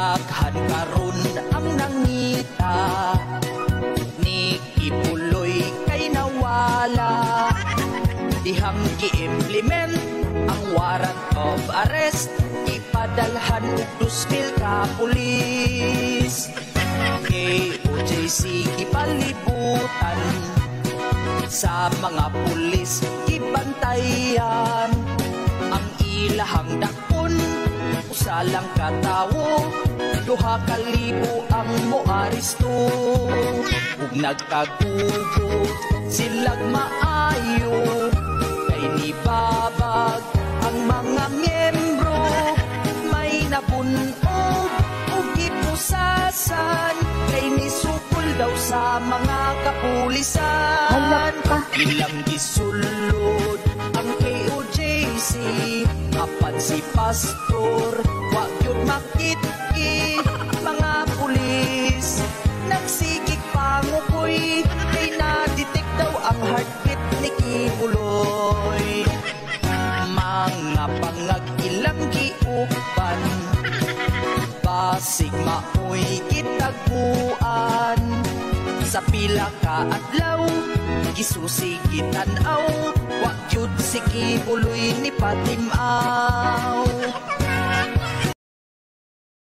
Daghan karon ang nangita Ni Kipuloy kay nawala. Dihang gi-implement ang warrant of arrest Ipadalhan og 2,000 ka pulis. KOJC gipalibutan Sa mga pulis gibantayan Ang ilahang dakon Usa lang katawo Duha ka libo ang moaristo. Ug nagkagugo silag maayo. Kay ni babag ang mga miyembro May nabunog ug gipusasan Kay ni sukol daw sa mga kapulisan. Halak ka. Ilang gisulod si Pastor Wag yun makitki Mga pulis. Nagsigig pangukoy Kay na-detect daw ang heartbeat ni Kibuloy. Mga pangag ilang giupan Basig maoy kitagpuan Sa pila ka adlaw Gisusigitan aw Wa gyud si kibuloy ni patimaw